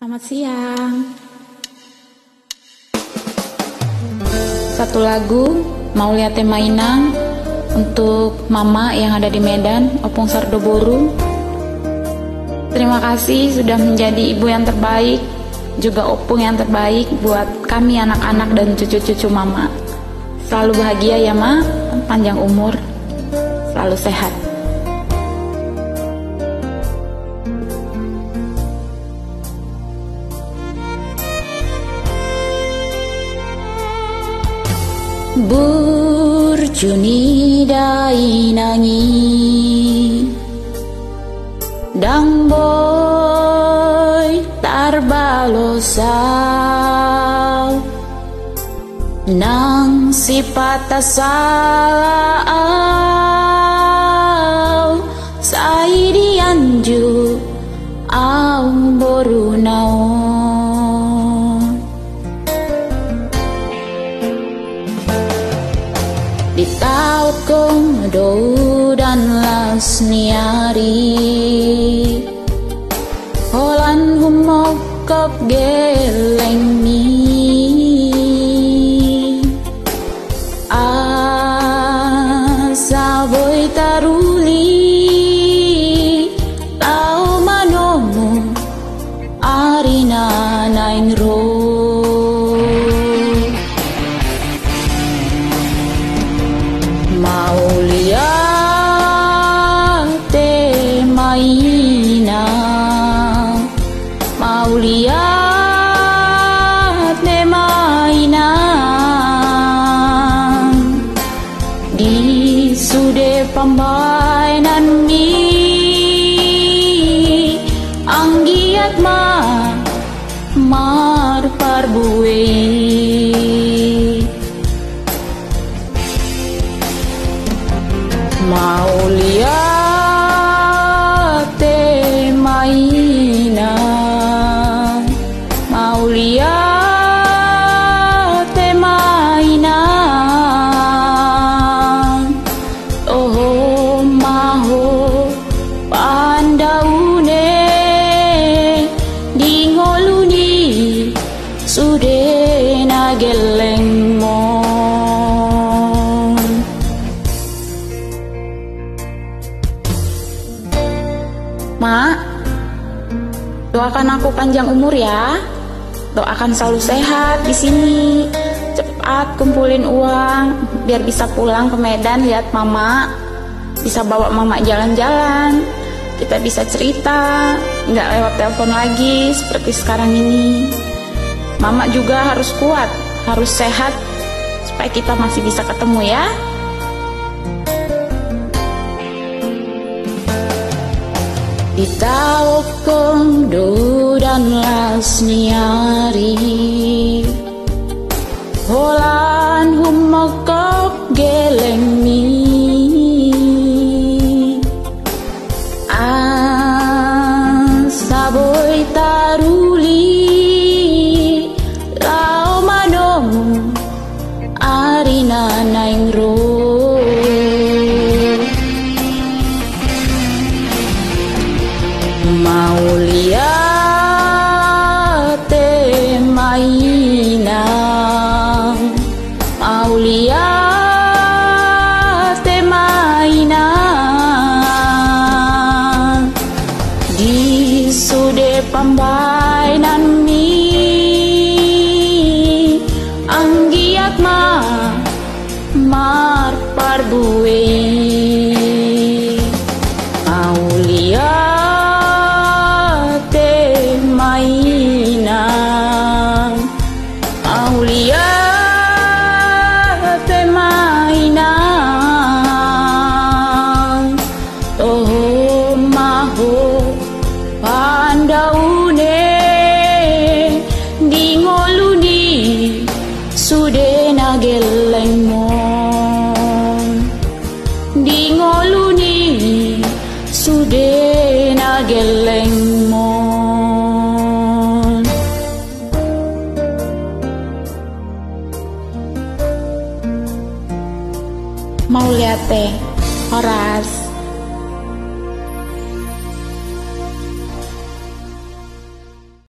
Selamat siang. Satu lagu mau lihat mainan untuk mama yang ada di Medan, Opung Sardoboru. Terima kasih sudah menjadi ibu yang terbaik, juga opung yang terbaik buat kami anak-anak dan cucu-cucu mama. Selalu bahagia ya ma, panjang umur, selalu sehat. Burjuni dainangi Dang boy tarbalosal Nang sipata sao Sai dianju au borunaon Di taut kong do dan lasniari Holan humokop geleng Asa boy sude pambainan mi Anggiat ma Mar parbuei ngoluni sude nageleng mon Mak, doakan aku panjang umur ya. Doakan selalu sehat di sini. Cepat kumpulin uang biar bisa pulang ke Medan lihat mama. Bisa bawa mama jalan-jalan. Kita bisa cerita, nggak lewat telepon lagi seperti sekarang ini. Mama juga harus kuat, harus sehat supaya kita masih bisa ketemu ya. Di tauk kondo dan 있다. Mi Anggiat ma Mar parbuei geleng mon Mau liate